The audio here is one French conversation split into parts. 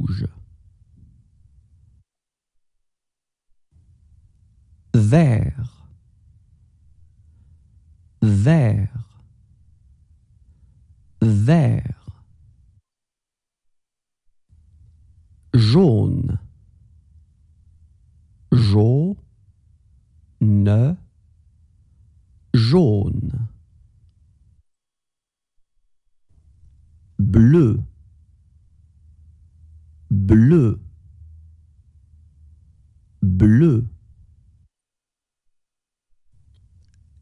rouge. Vert, vert, vert. Jaune, jaune, jaune. Bleu, bleu.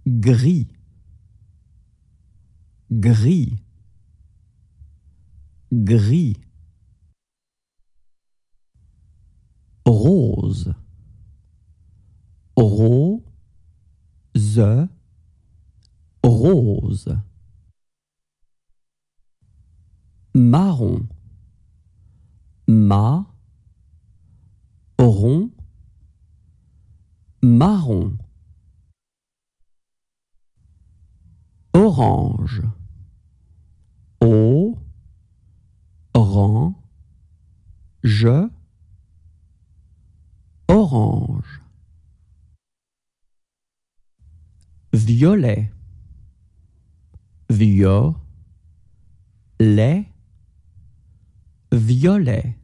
Gris, gris, gris. Rose, rose, rose. Marron, ma, marron. Orange, o, rang, je, orange. Violet, violet, violet.